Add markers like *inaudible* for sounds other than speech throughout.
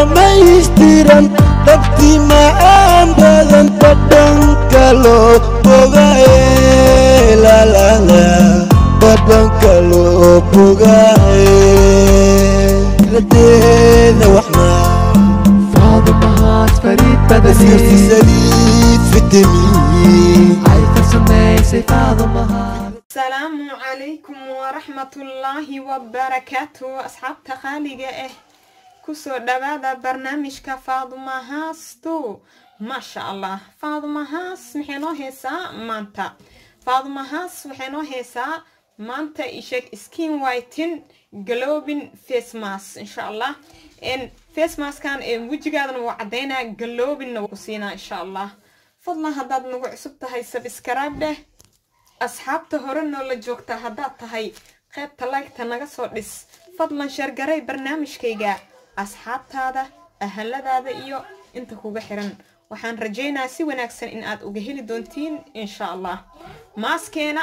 dhammaystiran dhabtii macaan badan badhanka loo bogaye lalala badhanka loo bogaye ladeeda waxnaa Faadumahaas Fariid sirti Badani. Saliid fitamiin ay farsamaysay Faadumahaas asalaamu calaykum waraxmatullaahi wabarakaatu asxaabta qaaliga ah ku soo dhawaada barnaamijka faadumahaastu maasha allah faadumahaas maxay noo heesaa maanta. Faadumahaas waxay noo heesaa maanta isheeg skin whiten globin face mask. Insha allah face maskan wejigaadana wuu cadeynaa globinna ku siinaa insha allah. Fadlan haddaad nagu cusub tahay subscribe dheh. Asxaabta hore noola joogta haddaad tahay qaybta laygta naga soo dhis. Fadlan sheergaray barnaamijkayga asxaabtaada ahaladaada iyo inta kuga xiran. Waxaan rajaynayaa si wanaagsan in aad uga heli doontiin insha allah maaskeena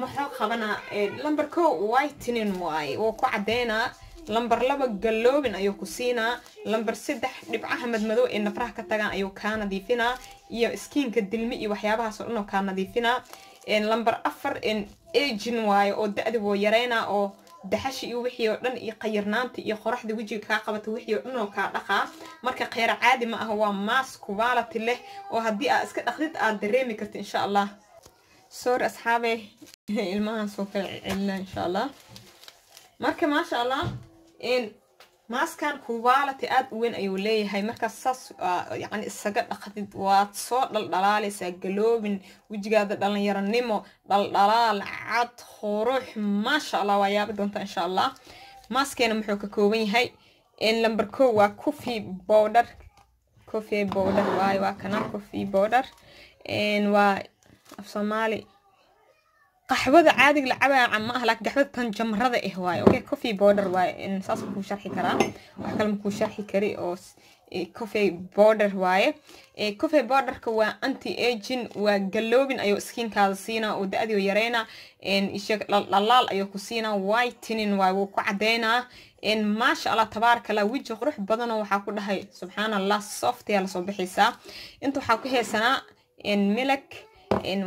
muxuu qabanaa lamber ko whitening waaye wuu ku cadeynaa lamber laba galloobin ayuu ku siinaa. Lamber saddex dhibcaha madmadow ee nafraha ka tagaan ayuu kaa nadiifinaa. Iyo skiinka dilmi iyo waxyaabahaas oo dhan oo kaa nadiifinaa. Lamber afar agin waaye oo da-di yareynaa oo daxashi iyo wixii oo dhan iyo qayirnaanta iyo qoraxda wejiga kaa qabata wixii oo dhan oo kaa dhaqaa. Marka kheyra caadi ma ah waa maas quality leh oo haddii aad iska dhaqdid aad dareemi karta insha allah. Sorry asxaabe. *laughs* Ilmahan soo kala celina insha allah. Marka maasha allah maaskan quality aada u weyn ayuu leeyahay. Markaas saas yani isaga dhaqdid waad soo dhaldhalaalaysaa galoobin wejigaada dhalinyaranimo dhaldhalaal cad qurux maasha allah waa yaabi doontaa insha allah maaskeena muxuu ka kooban yahay. Lamber ko waa coffee powder. Coffee powder waaye waa kana coffee powder. Waa af soomaali qaxwada caadiga la cabaa ma ah laakiin qaxwada tan jamrada ah waaye. Okay coffee powder waaye. Saas kuu sharxi karaa. Wax kale ma kuu sharxi kari oo coffee powder waaye. Coffee powderka waa anti aging waa galoobin ayuu skinkaada siinaa oo da-dio yareynaa. Isheeg dhaldhalaal ayuu ku siinaa. Whitening waaye wuu ku cadeynaa maasha allah tabaaraka allah weji qurux badanoo waxaa ku dhahay subxaan allah soft ayaa la soo bixaysaa inta waxaa ku heesanaa milag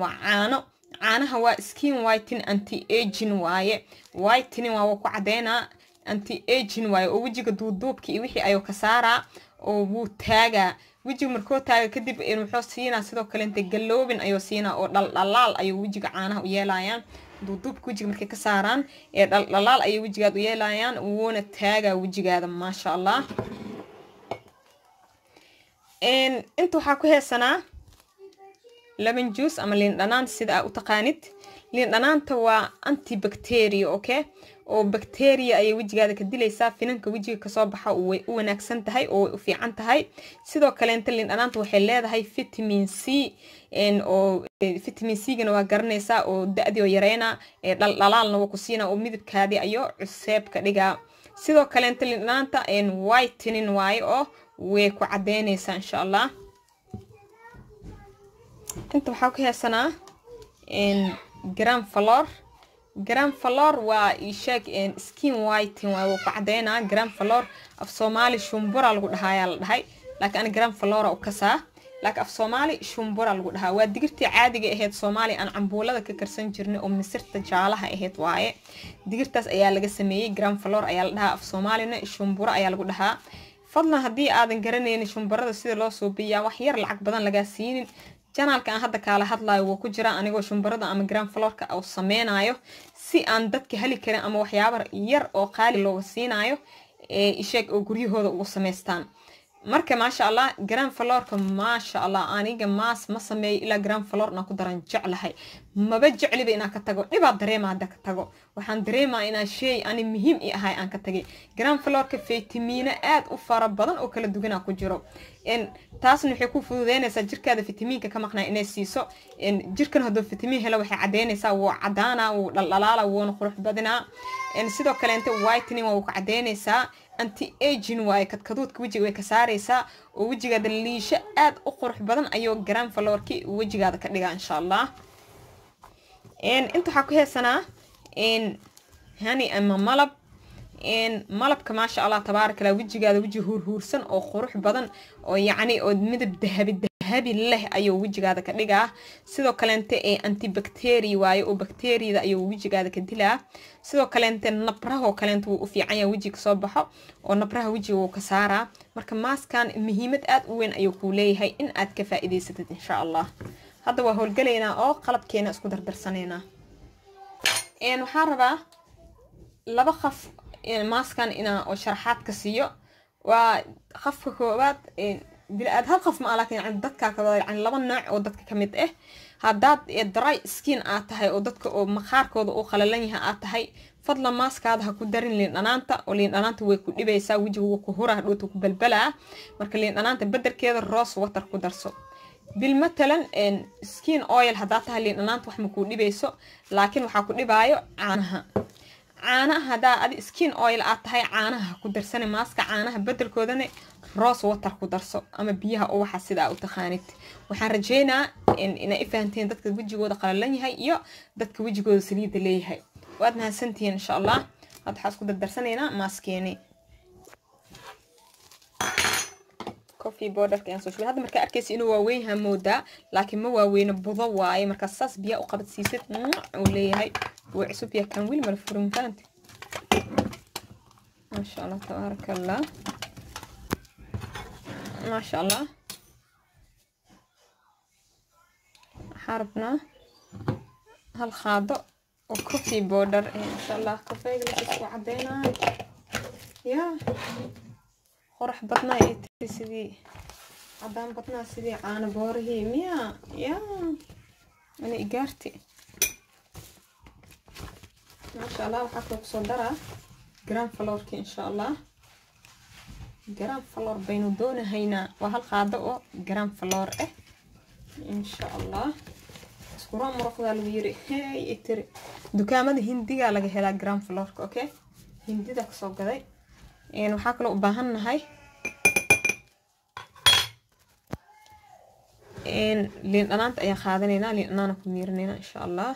waa caano caanaha waa skin whiten anti agin waaye. Whitening waa ku cadeynaa anti agin waaye oo wejiga duuduubka iyo wixii ayuu ka saaraa oo wuu taagaa. Wejiga markoo taaga kadib wuxuu siinaa sidoo kale inta galoobin ayuu siinaa oo dhaldhalaal ayuu wejiga caanaha u yeelayaan. Duuduubka wejiga markay ka saaraan ee dhaldhalaal ayay wejigaada u yeelayaan wuuna taagaa wejigaada maasha allah. Inta waxaa ku heesanaa lemon juice ama liin dhanaan sida aa u taqaanid. Liin dhanaanta waa antibacteria okay oo bacteria ayay wejigaada ka dilaysaa finanka wejiga ka soo baxa way u wanaagsan tahay oo way u fiican tahay. Sidoo kaleenta liin dhanaanta waxay leedahay vitamin c oo vitamin c-gana waa garanaysaa oo da-di oo yareyna dhaldhalaalna waa ku siinaa oo midabkaadii ayuu cuseeb ka dhigaa. Sidoo kaleenta liin dhanaanta whitening waaye oo way ku cadeynaysaa insha allah inta waxaa ku heesanaa gram falor. Gram falor waa isheeg skin whiting waa wuu ku cadeynaa falor af soomaali shumbura lagu dhahayaa la dhahay. Laakiin ani gram falora u kasaa. Laakiin af soomaali shumbura lagu dhahaa. Waa digirtii caadiga ahayd soomaali aan cambuulada ka karsan jirnay oo misirta jaalaha ahayd waaye. Digirtaas ayaa laga sameeyey. Gram falor ayaa la dhahaa. Af soomaalina shumbura ayaa lagu dhahaa. Fadlan haddii aadan garanaynin shumbarada sida loo suubiyaa wax yar lacag badan lagaa siinin janaalka aan hadda kaala hadlayo wuu ku jiraa anigoo shumbarada ama grand florka uu sameynayo si aan dadka heli karin ama waxyaaba yar oo qaali looga siinayo isheeg oo guryahooda ugu samaystaan marka maasha allah grand florka maasha allah aniga maas ma sameeyo ilaa grand flor inaan ku daran jeclahay. Maba jecliba inaan ka tago. Dhibaa dareema hadda ka tago. Waxaan dareemaa inaan shay ani muhiim i ahay aan ka tagay. Grand florka fitamiino aad u fara badan oo kala duwanaa ku jiro. Taasna waxay ku fududeynaysaa jirkaada fitamiinka ka maqnaa inay siiso. Jirkan hadduu fitamiin helo waxay cadeynaysaa wuu cadaana wuu dhaldhalaala wuuna qurux badinaa sidoo kaleente whitening waa ku cadeynaysaa anti agin waaye kadkaduudka wejiga way ka saaraysaa oo wejigaada liisho aad u qurux badan ayuu grand florki wejigaada ka dhigaa insha allah inta waxaa ku heesanaa hani ama malab. Malabka maasha allah tabaaraka allah wejigaada weji huurhuursan oo qurux badan oo yacni oo midab dahabi dahabi leh ayuu wejigaada ka dhigaa. Sidoo kaleente ee antibacteria waaye oo bakteriyada ayuu wejigaada ka dilaa. Sidoo kaleente nabrahoo kaleente wuu u fiican yahay wejiga soo baxo oo nabraha wejiga wuu ka saaraa. Marka maaskan muhiimad aad u weyn ayuu kuu leeyahay in aad ka faa'iidaysatid insha allah. Hadda waa howlgalaynaa oo qalabkeena isku dardarsanaynaa waxaa rabaa laba qaf maaskan inaa oo sharaxaad ka siiyo. Waa qafka koowaad bili-aad hal qof ma ah yani dadkaa kale yani laba nooc oo dadka ka mid ah haddaad dry skin aad tahay oo dadka oo maqaarkooda uu qalalan yahay aad tahay fadlan maaskaada ha ku darin liin dhanaanta oo liin dhanaanta way ku dhibaysaa wejiga ku hura hadhowta ku balbalaa. Marka liin dhanaanta bedelkeeda roos water ku darso. Bil matalan skin oil haddaa tahay liin dhanaanta wax ma kuu dhibayso laakiin waxaa ku dhibaayo caanaha. Caanaha haddaa adi skin oil aad tahay caanaha ku darsana maaska caanaha bedelkoodana roos water ku darso ama biyaha uwaxa sidaa u taqaanid. Waxaan rajeynaa inay fahanteen dadka wejigooda qalalan yahay iyo dadka wejigooda saliida leeyahay. Waad mahadsantihiin insha allah hadda waxaa isku dardarsanaynaa maaskeeni hadda markaa arkaysa inuu waaweyn yahay moodaa laakiin ma waaweyno budo waaye. Markaa saas biyaa u qabadsiisid uu leeyahay. Wuu cusub yahay kan weli mala furin fahanti. Maasha allah tabaaraka allah maasha allah waxaa rabnaa hal qaado oo coffee border insha allah kafeega la isku cadeynayo ya. Qorax badnaa ay tiri sidii cadaan badnaa sidii caano boorihii miya ya. Ana igaarti maasha allah waxaa kaloo ku soo daraa gram florki insha allah gram flor baynu doonahaynaa waa hal qaado oo gram flor ah insha allah iskura muruqdaa lagu yiri. Hey itiri dukaamada hindigaa laga helaa gram florka okay? Hindida ka soo gaday. Waxaa kaloo u baahan nahay. Liin dhanaanta ayaan qaadanaynaa. Liin dhanaana ku miirinaynaa insha allah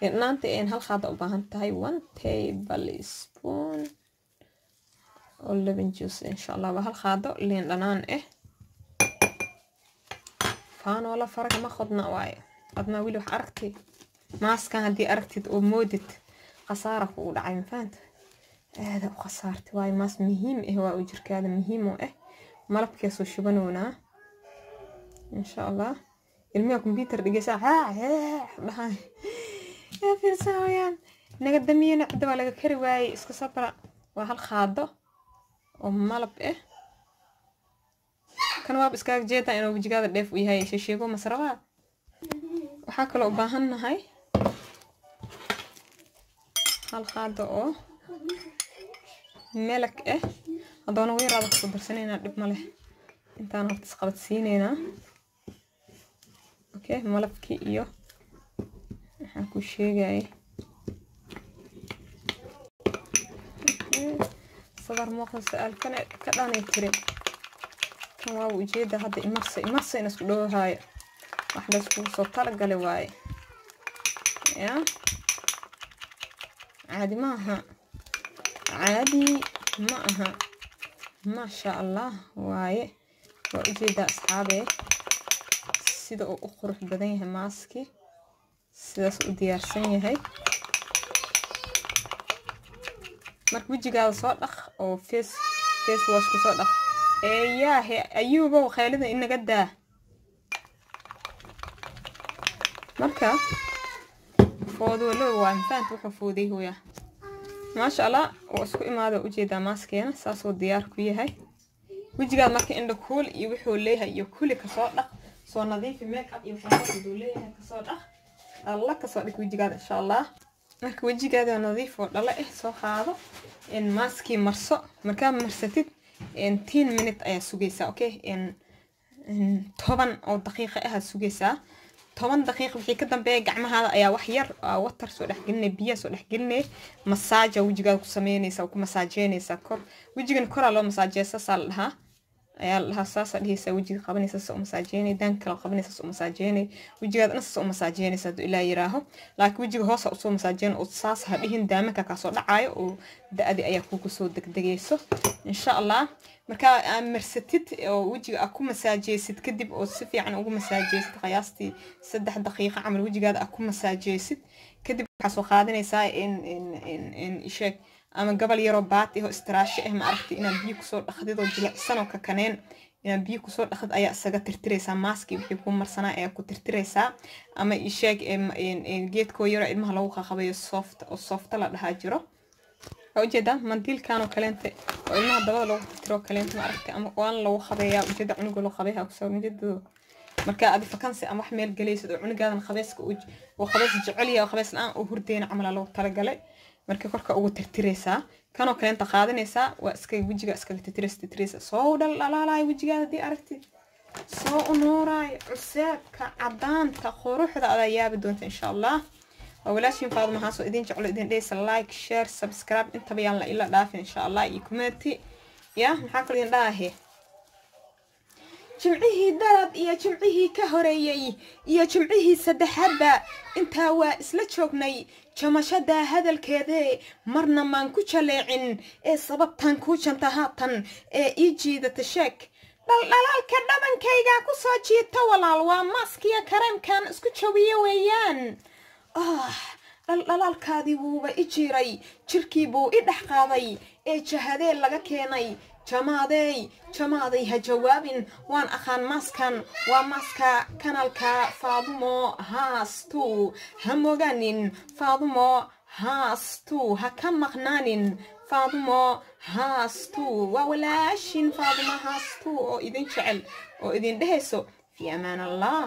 liin dhanaanta hal qaada u baahan tahay. One table spoon oo leban juice insha allah waa hal qaado liin dhanaan ah faanoola faraga ma qodna waaye admaa weli wax aragtay maaskan haddii aragtid oo moodid khasaara ku u dhacay mafahanta aada u khasaartay waayo maas muhiim ah waa u jirkaada muhiim oo ah malabkeesoo shubanownaa insha allah ilmiha combyuter dhigeysa dhahay fiirsahayaan naga damiyana cidda waa laga kari waayey iska sabra waa hal qaado oo malab ah kan waaba iskaaga jeedaa inuu wejigaada dheef u yahay shesheego masrabaa waxaa kaloo u baahan nahay hal qaado oo melag ah haddoona weeraada ku soo darsanaynaa dhib ma leh. Intaan horta isqabadsiinaynaa okay malabkii iyo waxaan ku sheegayay sadar muuqda su'aal kane ka dhanay tiri kan waa ujeeda hadda imarsa imarsa in isku dhowahaayo wax la iskugu soo talagalay waaye ya caadi ma aha caadi ma aha maasha allah waaye waa u jeedaa asxaabee sida uu u qurux badan yahay maaski sidaas u diyaarsan yahay marka wejigaada soo dhaq oo face face soo dhaq. Eeyaahe ayuubow khaylida inaga daa. Marka foodolo waa mafaanta wuxuu fooday hooya maasha allah oo isku imaada u jeedaa maaskeena saasoo diyaar ku yahay. Wejigaad marka indha kuul iyo wuxuu leeyahay iyo kuli ka soo dhaq. Soo nadiifi make iyo waxuu leeyahay ka soo dhaq. Alla ka soo dhig wejigaada insha allah marka wejigaada nadiif oo dhalo ah soo qaado. Maaskii marso. Markaa marsatid ten minute ayaa sugaysaa okay? Toban oo daqiiqa ahaa sugaysaa. Toban daqiiq wixii ka dambeeya gacmahaada ayaa wax yar watar soo dhexgelinaya biyaha soo dhexgelinaya masaaja wejigaada ku sameynaysa ku masaajeynaysaa kor. Wejigan koraa loo masaajeya saasaa la dhahaa ayaa la dhahaa saasa dhihaysaa wejiga qabanaysa soo masaajeynay daanka kale qabanaysa soo masaajeynay wejigaad dhan soo masaajeynaysa hadduu ilaa yiraaho laakiin wejiga hoosa u soo masaajeyn oo saas ha dhihin daamanka kaasoo dhacayo oo da'adi ayaa kugu soo degdegayso insha allah markaa aa marsatid oo wejiga aa ku masaajeysid kadib oo si fiican ugu masaajeysid qiyaastii saddex daqiiqa camal wejigaada aa ku masaajeysid kadib waxaa soo qaadanaysaa in in in in isheeg ama gabal yaroo baati oo istiraashi ah ma aragti inaad biyo ku soo dhaqdid oo jilicsan kakaneen inaad biyo ku soo dhaqdid ayaa isaga tirtiraysaa maaskii wixii kuu marsanaa ayaa ku tirtiraysaa ama isheeg geedkoo yaroo ilmaha lagu qaqabayo soft oo softa la dhahaa jiro. Waa u jeedaa mandiilkan oo oo ilmaha dabada lagu tirtiro kaleente ma aragti ama waan lagu qabeeyaa ujeeda cunuga loo qabeeyaa ku soo ujeedado marka adi vakansi ama wax meel galaysid oo cunugaadan qabeeska uu qabees jecel oo qabees la'aan uu hurdeyna camala loogu talagalay marka korka ugu tirtiraysaa kanoo kaleenta qaadanaysaa waa iska wejiga iskaga tirtiraysa tirtiraysa. Soo dhal dhalaalayo wejigaada haddii aragtid soo unuuraayo cuseebka cadaanta quruxda adaa yaabi doonta insha allah waa walaashiin faaduma haasoo idin jeclo idin dhehaysa like share subscribe. Intaba yaan la ila dhaafin insha allah iyo commenti ya maxaa kaloo idin dhaahe jimcihii darab iyo jimcihii ka horeeyey iyo jimcihii saddexaadba intaa waa isla joognay jamashada hadalkeedee marna maan ku jaleecin ee sababtan kuu janta haatan ee ii jiidata sheeg. Dhaldhalaalka dhabankaygaa ku soo jiita walaal waa maaskiya kareemkan isku jawiye weeyaan. Ah dhaldhalaalkaadii wuuba i jiiray jirkii buu i dhex qaaday ee jahadee laga keenay jamaadeey jamaaday ha jawaabin waan aqaan maaskan waa maaska kanalka faadumo haastu ha mogaanin faadumo haastu ha ka maqnaanin faadumo haastu waa walaashin faadumo haastu oo idin jecel oo idin dhehayso fi amaan allah